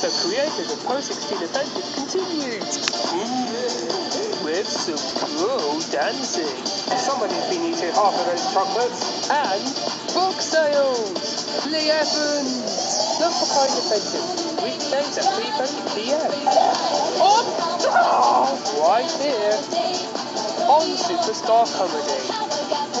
The creators of Post 16 Adventures continued with some cool dancing Somebody's been eating half of those chocolates. and book sales. Lee Evans, not for kind adventures. Weekdays at 3:30 p.m. On right here on Superstar Comedy.